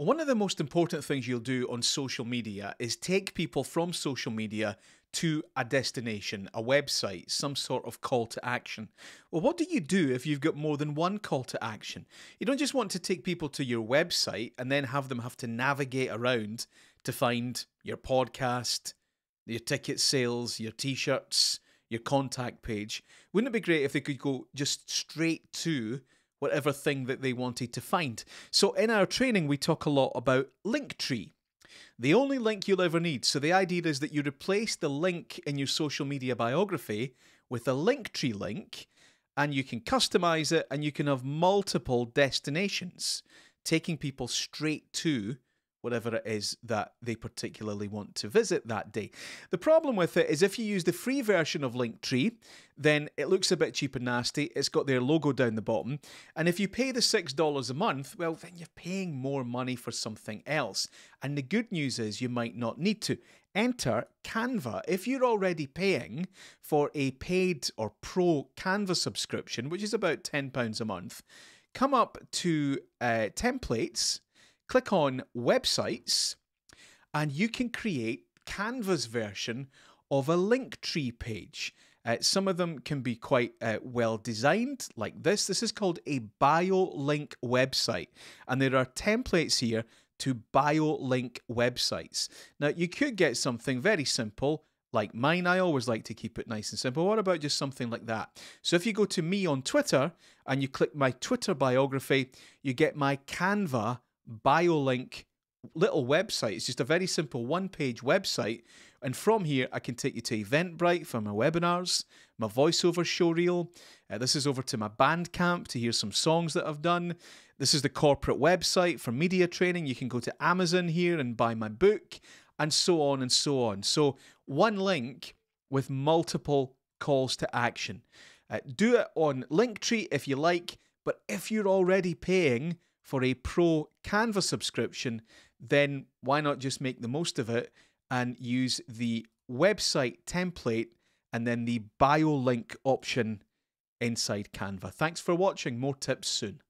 One of the most important things you'll do on social media is take people from social media to a destination, a website, some sort of call to action. Well, what do you do if you've got more than one call to action? You don't just want to take people to your website and then have them have to navigate around to find your podcast, your ticket sales, your t shirts, your contact page. Wouldn't it be great if they could go just straight to whatever thing that they wanted to find. So in our training, we talk a lot about Linktree. The only link you'll ever need. So the idea is that you replace the link in your social media biography with a Linktree link, and you can customize it and you can have multiple destinations, taking people straight to whatever it is that they particularly want to visit that day. The problem with it is if you use the free version of Linktree, then it looks a bit cheap and nasty. It's got their logo down the bottom. And if you pay the $6 a month, well, then you're paying more money for something else. And the good news is you might not need to. Enter Canva. If you're already paying for a paid or pro Canva subscription, which is about £10 a month, come up to uh, templates click on websites, and you can create Canva's version of a Linktree page. Uh, some of them can be quite uh, well designed, like this. This is called a BioLink website, and there are templates here to BioLink websites. Now, you could get something very simple like mine. I always like to keep it nice and simple. What about just something like that? So if you go to me on Twitter and you click my Twitter biography, you get my Canva BioLink little website. It's just a very simple one page website. And from here, I can take you to Eventbrite for my webinars, my voiceover show reel. Uh, this is over to my Bandcamp to hear some songs that I've done. This is the corporate website for media training. You can go to Amazon here and buy my book, and so on and so on. So, one link with multiple calls to action. Uh, do it on Linktree if you like, but if you're already paying, for a pro Canva subscription, then why not just make the most of it and use the website template and then the bio link option inside Canva. Thanks for watching. More tips soon.